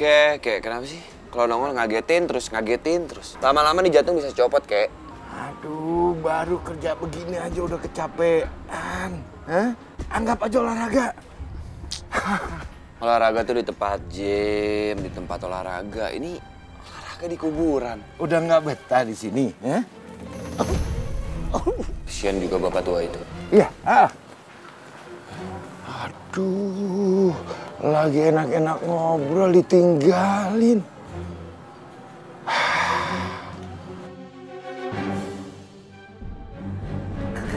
Kek, kek, kenapa sih? Kalau nongol ngagetin terus, ngagetin terus. Lama-lama nih jantung bisa copot, kek. Aduh, baru kerja begini aja udah kecapean. Hah? Anggap aja olahraga. Olahraga tuh di tempat gym, di tempat olahraga. Ini olahraga di kuburan. Udah nggak betah di sini, ya? Kasian juga bapak tua itu. Iya. Ah. Aduh, lagi enak-enak ngobrol ditinggalin.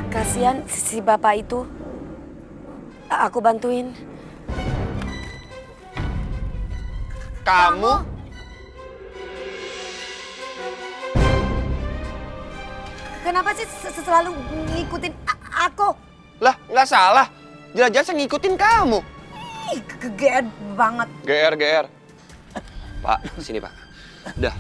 Kasihan si bapak itu. Aku bantuin. Kamu? Kenapa sih se- selalu ngikutin aku? Lah, nggak salah. Jelas-jelas yang ngikutin kamu. Ih, kegean banget. GR, GR. Pak, sini pak. Udah.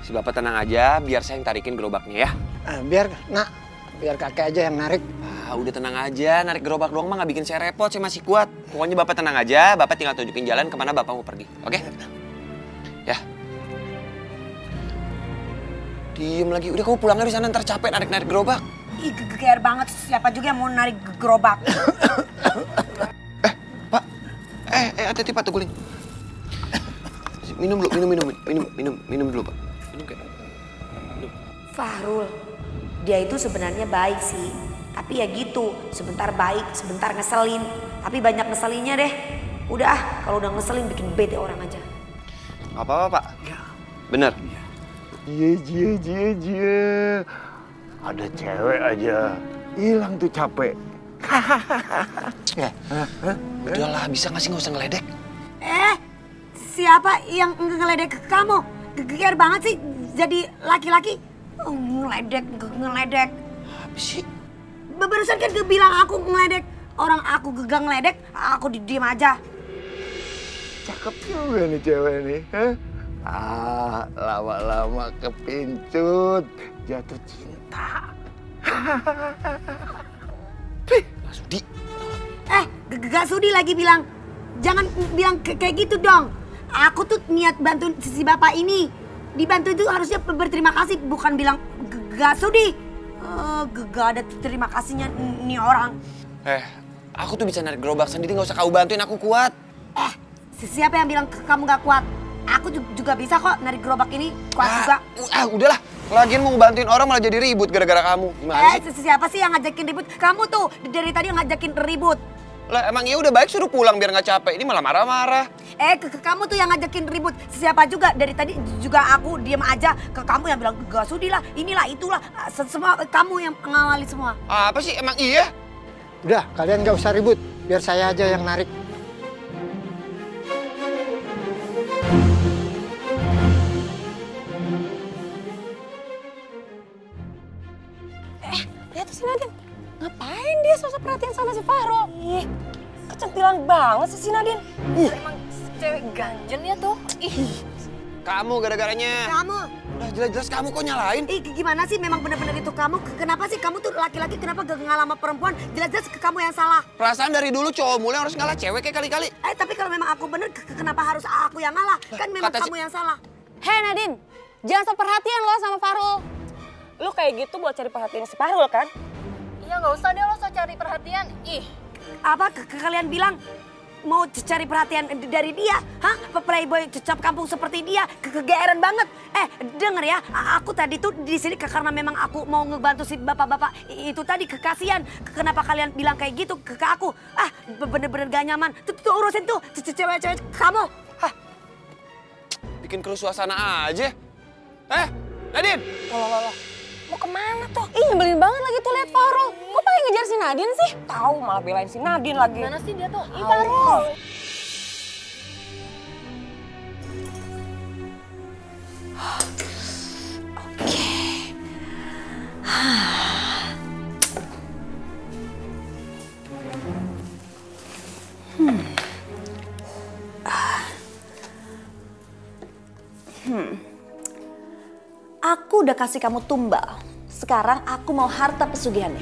Si bapak tenang aja, biar saya yang tarikin gerobaknya ya. Ah, biar nak, biar kakek aja yang narik. Ah, udah tenang aja, narik gerobak doang mah nggak bikin saya repot, saya masih kuat. Pokoknya bapak tenang aja, bapak tinggal tunjukin jalan ke mana bapak mau pergi, oke? Ya. Diem lagi, udah kamu pulangnya di sana ntar capek narik-narik gerobak. Ih, kegeer banget. Siapa juga yang mau narik gerobak? Pak, eh, eh, hati-hati pak, tungguin. Minum dulu, minum, minum, minum, minum, minum dulu pak. Minum kayak. Fahrul, dia itu sebenarnya baik sih. Tapi ya gitu, sebentar baik, sebentar ngeselin. Tapi banyak ngeselinnya deh. Udah ah, kalau udah ngeselin bikin bete orang aja. Gak apa-apa pak. Bener. Jie, jie, jie, jie. Ada cewek aja. Hilang tuh capek. Ya. Udahlah, bisa nggak sih nggak usah ngeledek? Eh, siapa yang nge- ngeledek ke kamu? Geger banget sih jadi laki-laki. Oh, ngeledek, nge- ngeledek. Apa sih? Barusan kan dia bilang aku ngeledek. Orang aku gegang ngeledek, aku di- diem aja. Cakep juga nih cewek nih. Hah? Ah, lama-lama kepincut. Jatuh cinta. Mas Sudi. Eh, gak sudi lagi bilang. Jangan bilang kayak gitu dong. Aku tuh niat bantuin si bapak ini. Dibantu itu harusnya ber- berterima kasih, bukan bilang gak sudi. Eh, gak ada terima kasihnya nih orang. Eh, aku tuh bisa narik gerobak sendiri, nggak usah kau bantuin, aku kuat. Eh, si- siapa yang bilang kamu gak kuat? Aku ju- juga bisa kok narik gerobak ini, kuat juga. Ah, u- ah, udahlah. Lagian mau bantuin orang malah jadi ribut gara-gara kamu. Gimana Eh, sih? siapa sih yang ngajakin ribut? Kamu tuh dari tadi yang ngajakin ribut. Lah emang ya udah baik suruh pulang biar nggak capek. Ini malah marah-marah. Eh, ke, ke kamu tuh yang ngajakin ribut. Siapa juga dari tadi juga aku diem aja ke kamu yang bilang gak sudi lah, inilah itulah. Se- Semua kamu yang ngawali semua. Apa sih emang iya? Udah, kalian gak usah ribut. Biar saya aja yang narik. Si Fahro? Ih, kecantilan banget sih si Nadine. Emang cewek ganjen ya tuh. Ih, Kamu gara-garanya. Kamu, Udah jelas-jelas kamu kok nyalain. ih gimana sih memang benar-benar itu kamu? Ke- Kenapa sih kamu tuh laki-laki kenapa gak ngalah sama perempuan? Jelas-jelas ke kamu yang salah. Perasaan dari dulu cowok mulai harus ngalah cewek kayak kali-kali. Eh tapi kalau memang aku bener, ke- ke- kenapa harus aku yang ngalah? Kan memang kata si- kamu yang salah. hei Nadine, jangan sok perhatian lo sama Fahrul. Lu kayak gitu buat cari perhatian si Fahrul kan? Iya nggak usah deh lo sok cari perhatian. Ih, Apa ke- ke- kalian bilang mau cari perhatian dari dia? Hah? Playboy cecap kampung seperti dia? Ke- Kegeeran banget. Eh, denger ya, aku tadi tuh di sini karena memang aku mau ngebantu si bapak-bapak itu tadi kekasian. Ke- Kenapa kalian bilang kayak gitu ke, ke aku? Ah, be- bener-bener gak nyaman. Tuh, tuh urusin tuh ce- ce- cewek-cewek kamu. Hah? Bikin keruh suasana aja. Eh, Nadine. loh, loh, loh. Mau ke mana tuh? Ih, nyebelin banget lagi tuh lihat Fahrul. Kok pengen ngejar si Nadine sih? Tahu malah belain si Nadine lagi. Mana sih dia tuh? Ih, Fahrul. Aku udah kasih kamu tumbal. Sekarang aku mau harta pesugihannya.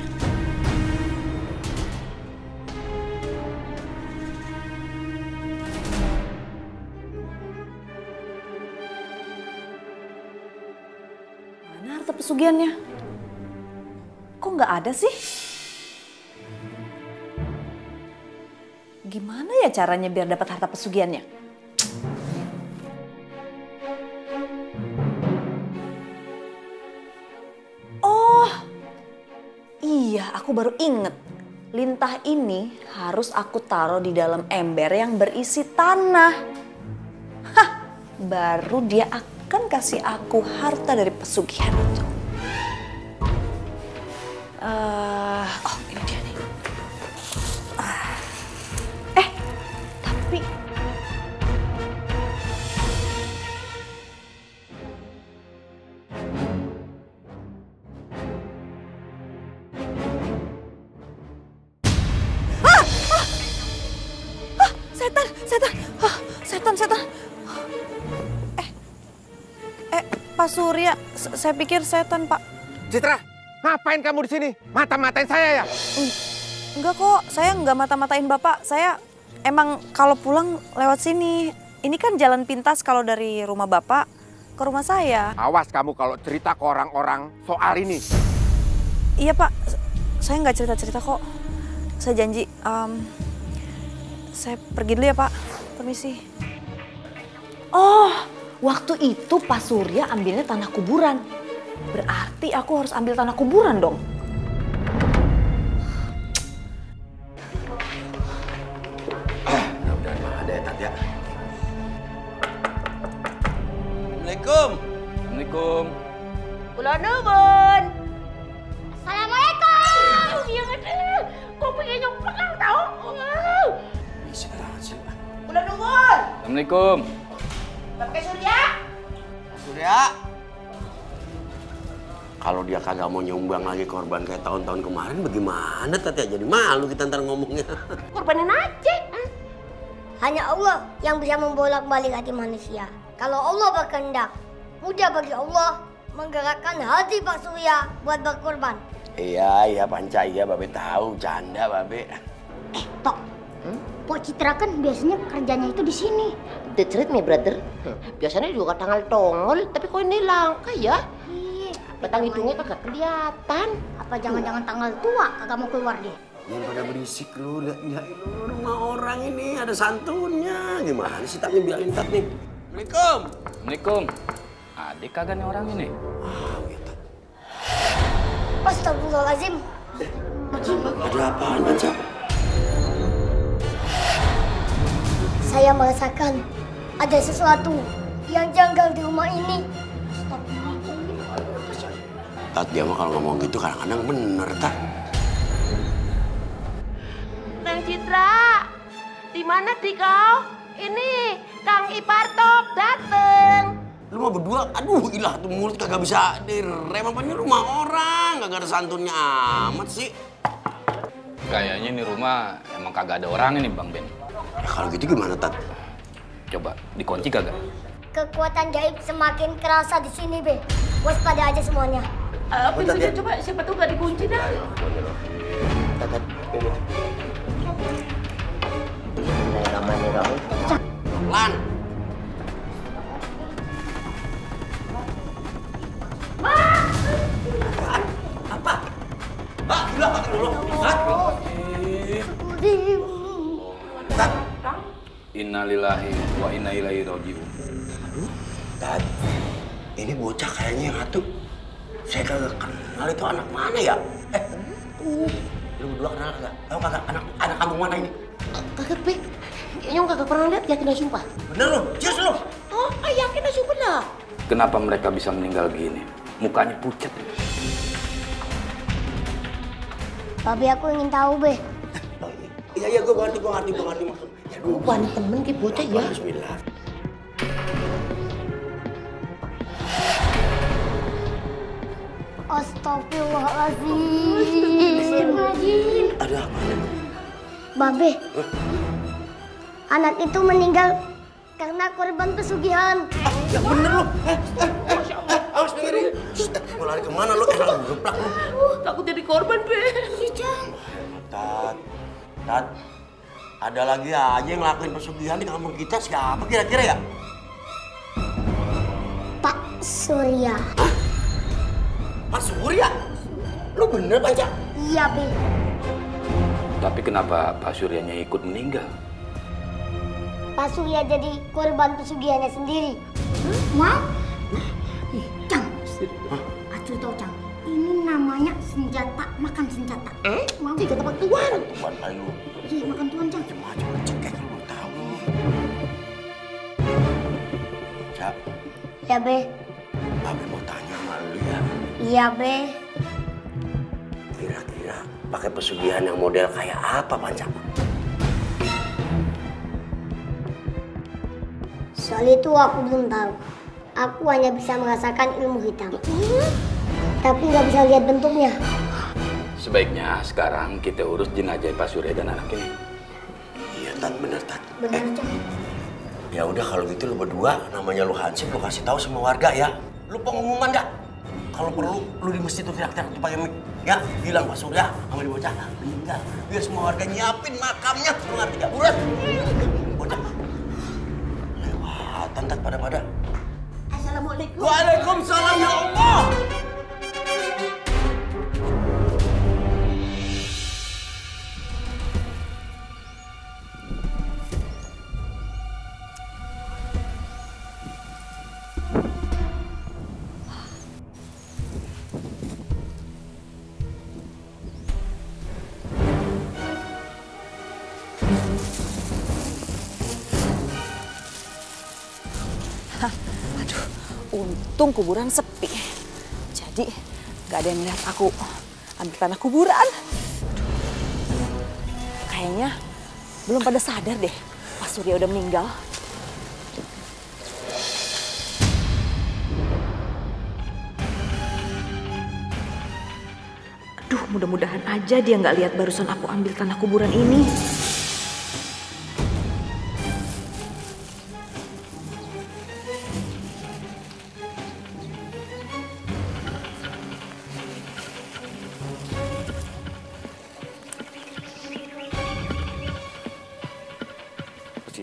Mana harta pesugihannya? Kok nggak ada sih? Gimana ya caranya biar dapat harta pesugihannya? Baru inget. Lintah ini harus aku taruh di dalam ember yang berisi tanah. Hah, baru dia akan kasih aku harta dari pesugihan itu. Eh, oh setan, setan, Ah, setan, setan. Eh, eh, Pak Surya, saya pikir setan Pak. Citra, ngapain kamu di sini? Mata-matain saya ya? Enggak kok, saya enggak mata-matain Bapak. Saya emang kalau pulang lewat sini. Ini kan jalan pintas kalau dari rumah Bapak ke rumah saya. Awas kamu kalau cerita ke orang-orang soal ini. Iya Pak, saya nggak cerita-cerita kok. Saya janji. em, saya pergi dulu ya Pak. Permisi. Oh, waktu itu Pak Surya ambilnya tanah kuburan. Berarti aku harus ambil tanah kuburan dong. Assalamualaikum. Bapak Surya. Surya. Kalau dia kagak mau nyumbang lagi korban kayak tahun-tahun kemarin, bagaimana Tat ya? Jadi malu kita ntar ngomongnya. Korbanin aja. Hanya Allah yang bisa membolak-balik hati manusia. Kalau Allah berkehendak, mudah bagi Allah menggerakkan hati Pak Surya buat berkorban. iya, iya Panca, iya Babe tahu, canda Babe. Eh, Tok. Pok Citra kan biasanya kerjanya itu di sini. The treat me brother. Biasanya juga tanggal tongol, tapi kok ini langka ya? Iya. Batang hidungnya kagak kelihatan. Apa jangan-jangan tanggal tua kagak mau keluar dia? Jangan pada berisik lu, lihat lihat lu rumah orang ini ada santunnya. Gimana sih Tat nih bilangin Tat nih? Assalamualaikum. Assalamualaikum. Adik kagak nih orang ini. Astagfirullahaladzim. Ada apaan Panca? Saya merasakan ada sesuatu yang janggal di rumah ini. Tat dia mah kalau ngomong gitu kadang-kadang bener Tat. Neng Citra, di mana di kau? Ini Kang Ipartok dateng. Lu mau berdua, aduh ilah tuh mulut kagak bisa direm apa ini rumah orang, kagak ada santunnya amat sih. Kayaknya ini rumah emang kagak ada orang ini Bang Ben. Kalau gitu gimana Tat? Coba dikunci kagak? Kekuatan gaib semakin kerasa di sini, Be. Waspada aja semuanya. Apa saja coba siapa tuh gak dikunci dah. Tat, Tat. Lan. Apa? Ah, gila, makan dulu. Hah? Innalillahi wa inna ilaihi rajiun. Tat, ini bocah kayaknya yang atuh. Saya kagak kenal itu anak mana ya? Eh, uh, lu berdua kenal kagak? Tahu kagak anak anak kampung mana ini? Kagak pik. Nyong kagak pernah lihat yakin sumpah. Bener lu, serius lu? Oh, ah, yakin sumpah lah. Kenapa mereka bisa meninggal gini? Mukanya pucat. Tapi aku ingin tahu, Be. Iya, iya, gue ngerti, gue ngerti, gue ngerti maksud. Wah, ini temen ke bocah ya. Bismillah. Astagfirullahaladzim. Ada apa? Babe, anak itu meninggal karena korban pesugihan. Yang bener lu. Eh, eh, eh, awas dengerin. Eh, Mau lari ke mana lu? Eh, lu geplak lu. Takut jadi korban, Be. Tat, Tat, ada lagi aja yang ngelakuin pesugihan di kampung kita siapa kira-kira ya? Pak Surya. Pak Surya? Lu bener baca? Iya, Be. Tapi kenapa Pak Suryanya ikut meninggal? Pak Surya jadi korban pesugihannya sendiri. Mau? Cang. Acu tau, Cang. Ini namanya senjata makan senjata. Eh? Mau? Senjata makan tuan. Tuan ayo. Iya, makan tuan, Cang. Macam cekek lu tahu. Cak, Ya, Be. Abi mau tanya sama lu ya. Iya, Be. Kira-kira pakai pesugihan yang model kayak apa, Panca? Soal itu aku belum tahu. Aku hanya bisa merasakan ilmu hitam. Tapi nggak bisa lihat bentuknya. Sebaiknya sekarang kita urus jenazah Pak Surya dan anak ini. Iya, Tat, bener, Tat. Benar, Cang. Ya udah kalau gitu lu berdua namanya lu Hansip lu kasih tahu semua warga ya. Lu pengumuman dah. Kalau perlu lu di masjid tuh teriak-teriak tuh pakai mic. Ya, bilang Pak Surya sama di bocah meninggal. Biar semua warga nyiapin makamnya. Lu ngerti gak? Bulat. Bocah. Lewatan tat pada-pada. Assalamualaikum. Waalaikumsalam ya Allah. Untung kuburan sepi. Jadi gak ada yang melihat aku ambil tanah kuburan. Kayaknya belum pada sadar deh Pak Surya udah meninggal. Aduh, mudah-mudahan aja dia nggak lihat barusan aku ambil tanah kuburan ini.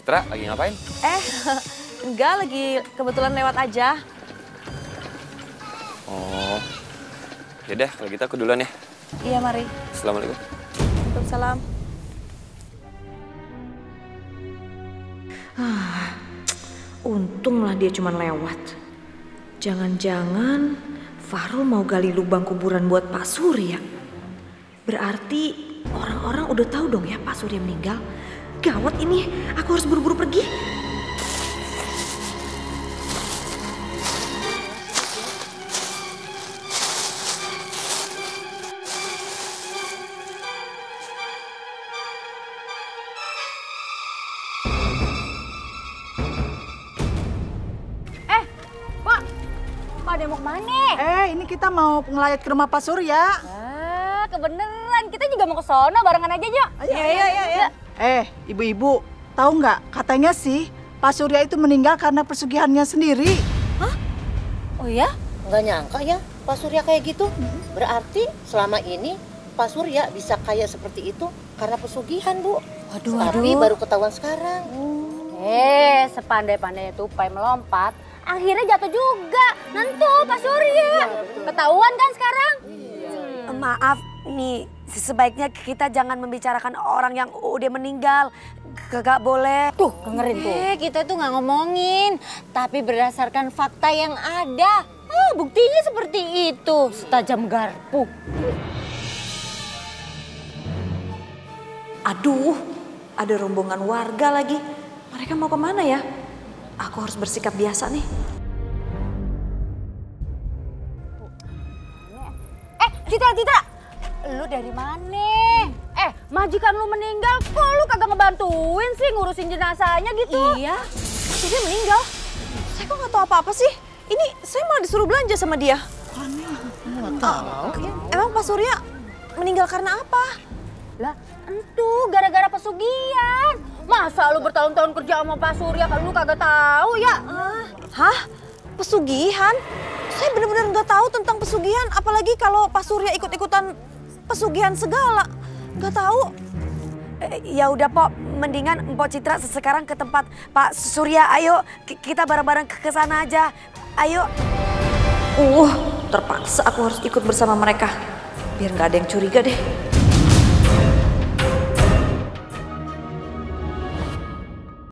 Citra lagi ngapain? Eh, enggak lagi kebetulan lewat aja. Oh. Yaudah, kalau gitu aku duluan ya. Iya, mari. Assalamualaikum. Waalaikumsalam. Ah, untunglah dia cuma lewat. Jangan-jangan Farul mau gali lubang kuburan buat Pak Surya. Berarti orang-orang udah tahu dong ya Pak Surya meninggal. Gawat ini, aku harus buru-buru pergi. Eh, Pak. Pak ada mau ke mana? Eh, ini kita mau ngelayat ke rumah Pak Surya. Ah, kebeneran. Kita juga mau ke sono barengan aja, Jo. Iya, iya, iya. iya. Eh, ibu-ibu, tahu nggak? Katanya sih Pak Surya itu meninggal karena pesugihannya sendiri. Oh ya? Nggak nyangka ya Pak Surya kayak gitu. Berarti selama ini Pak Surya bisa kaya seperti itu karena pesugihan, Bu. Waduh, Tapi waduh. baru ketahuan sekarang. Eh, sepandai-pandainya tupai melompat, akhirnya jatuh juga. Nentu Pak Surya. Ketahuan kan sekarang? Maaf nih, sebaiknya kita jangan membicarakan orang yang udah meninggal. Gak boleh. Tuh, dengerin tuh. Eh, kita tuh nggak ngomongin, tapi berdasarkan fakta yang ada. Ah, buktinya seperti itu, setajam garpu. Aduh, ada rombongan warga lagi. Mereka mau ke mana ya? Aku harus bersikap biasa nih. Eh, Citra, Citra. Lu dari mana? Eh, majikan lu meninggal, kok lu kagak ngebantuin sih ngurusin jenazahnya gitu? Iya, dia meninggal. Saya kok nggak tahu apa-apa sih. Ini saya malah disuruh belanja sama dia. Nggak tahu. Emang Pak Surya meninggal karena apa? Lah, entu gara-gara pesugihan. Masa lu bertahun-tahun kerja sama Pak Surya kalau lu kagak tahu ya? Hah? Pesugihan? Saya benar-benar nggak tahu tentang pesugihan, apalagi kalau Pak Surya ikut-ikutan pesugihan segala. Nggak tahu. Eh, ya udah Pok, mendingan Mpok Citra sekarang ke tempat Pak Surya. Ayo ki- kita bareng-bareng ke sana aja. Ayo. Uh, terpaksa aku harus ikut bersama mereka. Biar nggak ada yang curiga deh.